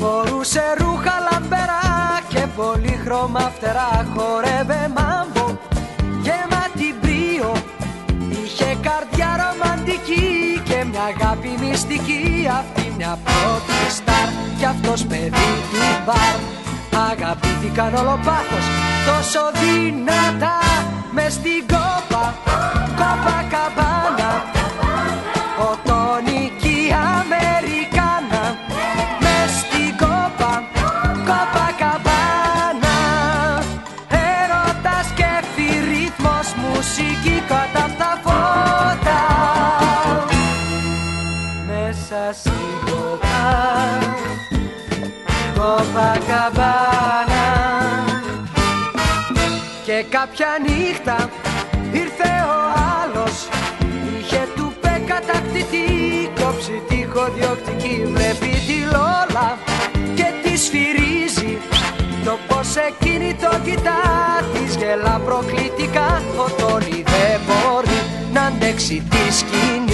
Φορούσε ρούχα λαμπερά και πολύχρωμα φτερά. Χορεύε μάμπο γεμάτη μπρίο Είχε καρδιά ρομαντική και μια αγάπη μυστική. Αυτή μια πρώτη στάρ κι αυτός παιδί του μπαρ. Αγαπήθηκαν όλο πάθος τόσο δυνατά Μέσα στην κόπα, κόπα καμπάνα. Και κάποια νύχτα ήρθε ο άλλος. Είχε του πέ κατακτητή Κόψει τείχο διοκτική Βλέπει τη Λόλα και τη σφυρίζει. Το πως εκείνη το κοιτά Της γελά προκλητικά. Ο Τόνι δεν μπορεί να αντέξει τη σκηνή. Και η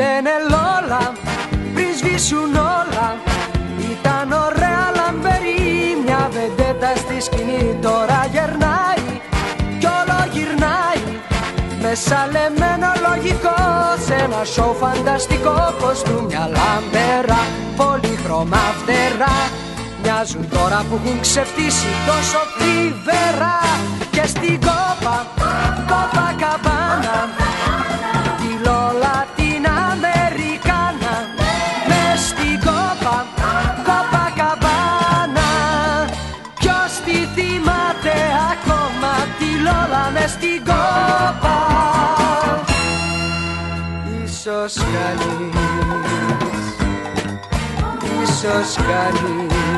λένε Λόλα πριν σβήσουν όλα. Ήταν ωραία λαμπερή μια βεντέτα στη σκηνή. Τώρα γερνάει κι όλο γυρνάει. Μεσαλεμένο λογικό σε ένα σοου φανταστικό Κοστούμια λαμπερά, πολύχρωμα φτερά. Μοιάζουν τώρα που έχουν ξεφτύσει τόσο θλιβερά. Και στην κόπα, στην κόπα. Ίσως κανείς Ίσως κανείς